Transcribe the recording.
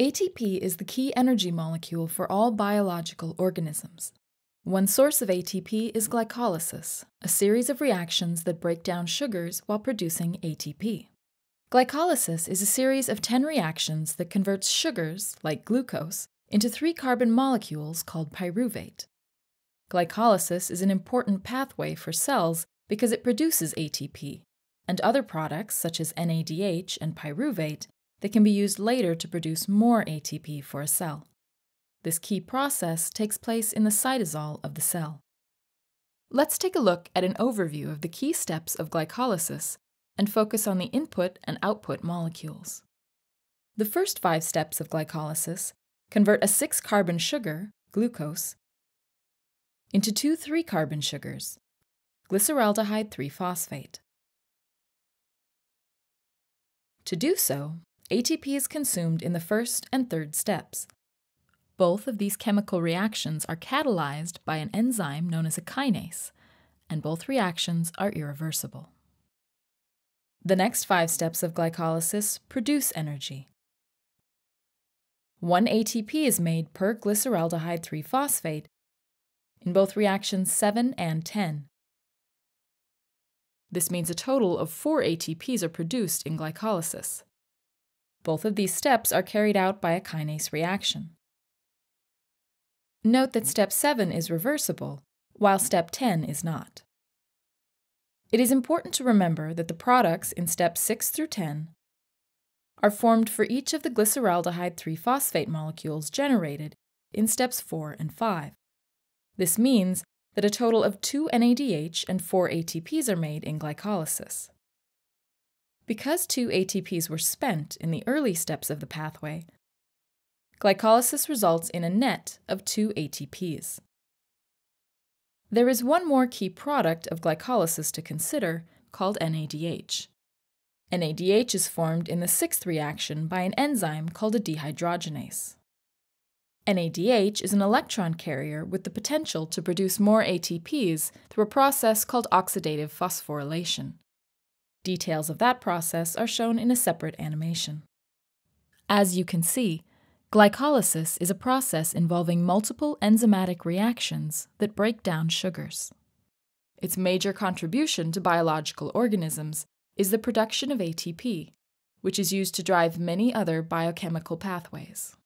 ATP is the key energy molecule for all biological organisms. One source of ATP is glycolysis, a series of reactions that break down sugars while producing ATP. Glycolysis is a series of 10 reactions that converts sugars, like glucose, into three carbon molecules called pyruvate. Glycolysis is an important pathway for cells because it produces ATP, and other products such as NADH and pyruvate that can be used later to produce more ATP for a cell. This key process takes place in the cytosol of the cell. Let's take a look at an overview of the key steps of glycolysis and focus on the input and output molecules. The first five steps of glycolysis convert a six carbon sugar, glucose, into two three carbon sugars, glyceraldehyde 3 phosphate. To do so, ATP is consumed in the first and third steps. Both of these chemical reactions are catalyzed by an enzyme known as a kinase, and both reactions are irreversible. The next five steps of glycolysis produce energy. One ATP is made per glyceraldehyde 3 phosphate in both reactions 7 and 10. This means a total of 4 ATPs are produced in glycolysis. Both of these steps are carried out by a kinase reaction. Note that step 7 is reversible, while step 10 is not. It is important to remember that the products in steps 6 through 10 are formed for each of the glyceraldehyde 3 phosphate molecules generated in steps 4 and 5. This means that a total of 2 NADH and 4 ATPs are made in glycolysis. Because two ATPs were spent in the early steps of the pathway, glycolysis results in a net of two ATPs. There is one more key product of glycolysis to consider called NADH. NADH is formed in the sixth reaction by an enzyme called a dehydrogenase. NADH is an electron carrier with the potential to produce more ATPs through a process called oxidative phosphorylation. Details of that process are shown in a separate animation. As you can see, glycolysis is a process involving multiple enzymatic reactions that break down sugars. Its major contribution to biological organisms is the production of ATP, which is used to drive many other biochemical pathways.